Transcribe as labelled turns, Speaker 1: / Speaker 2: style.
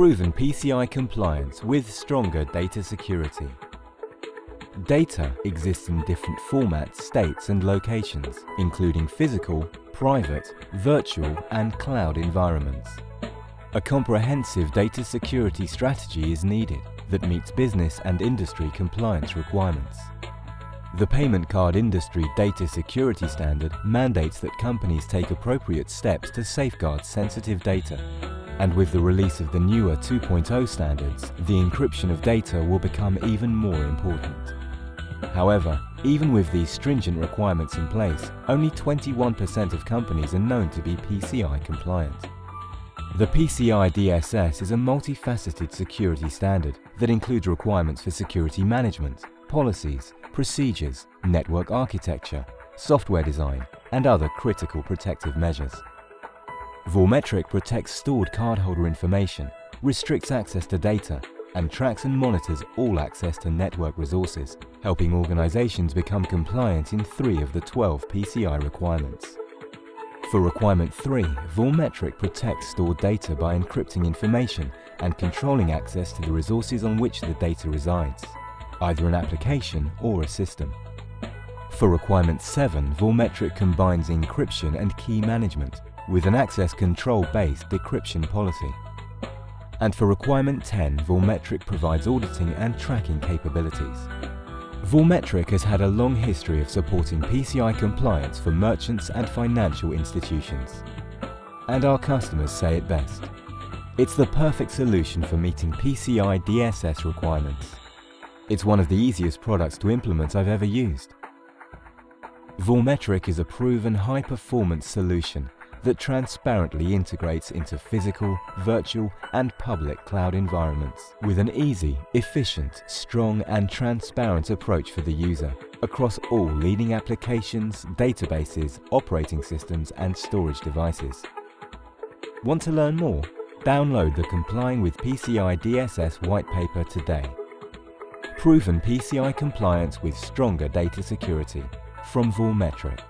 Speaker 1: Proven PCI compliance with stronger data security. Data exists in different formats, states and locations, including physical, private, virtual and cloud environments. A comprehensive data security strategy is needed that meets business and industry compliance requirements. The payment card industry data security standard mandates that companies take appropriate steps to safeguard sensitive data. And with the release of the newer 2.0 standards, the encryption of data will become even more important. However, even with these stringent requirements in place, only 21% of companies are known to be PCI compliant. The PCI DSS is a multifaceted security standard that includes requirements for security management, policies, procedures, network architecture, software design, and other critical protective measures. Vormetric protects stored cardholder information, restricts access to data, and tracks and monitors all access to network resources, helping organizations become compliant in three of the 12 PCI requirements. For requirement 3, Vormetric protects stored data by encrypting information and controlling access to the resources on which the data resides either an application or a system. For requirement 7, Vormetric combines encryption and key management with an access control-based decryption policy. And for requirement 10, Vormetric provides auditing and tracking capabilities. Vormetric has had a long history of supporting PCI compliance for merchants and financial institutions. And our customers say it best. It's the perfect solution for meeting PCI DSS requirements. It's one of the easiest products to implement I've ever used. Vormetric is a proven high-performance solution that transparently integrates into physical, virtual and public cloud environments with an easy, efficient, strong and transparent approach for the user across all leading applications, databases, operating systems and storage devices. Want to learn more? Download the Complying with PCI DSS white paper today proven PCI compliance with stronger data security from Vormetric.